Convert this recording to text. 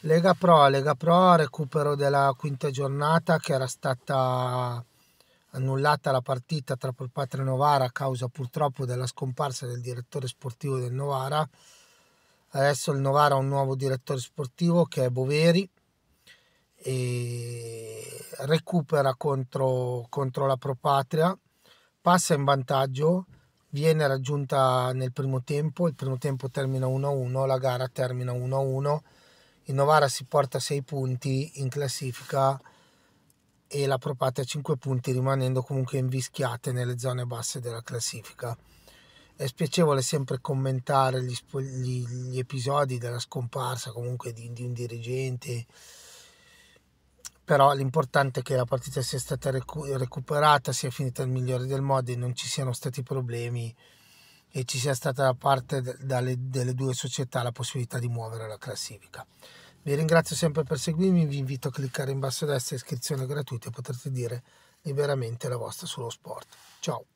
Lega Pro, Lega Pro, recupero della quinta giornata che era stata annullata la partita tra Polpatria e Novara a causa purtroppo della scomparsa del direttore sportivo del Novara. Adesso il Novara ha un nuovo direttore sportivo che è Boveri e recupera contro, contro la Propatria, passa in vantaggio, viene raggiunta nel primo tempo, il primo tempo termina 1-1, la gara termina 1-1 il Novara si porta 6 punti in classifica e la Propate a 5 punti rimanendo comunque invischiate nelle zone basse della classifica. È spiacevole sempre commentare gli, gli, gli episodi della scomparsa comunque di, di, un dirigente, però l'importante è che la partita sia stata recu- recuperata, sia finita nel migliore del modo e non ci siano stati problemi e ci sia stata da parte dalle, delle due società la possibilità di muovere la classifica. Vi ringrazio sempre per seguirmi, vi invito a cliccare in basso a destra iscrizione gratuita e potrete dire liberamente la vostra sullo sport. Ciao!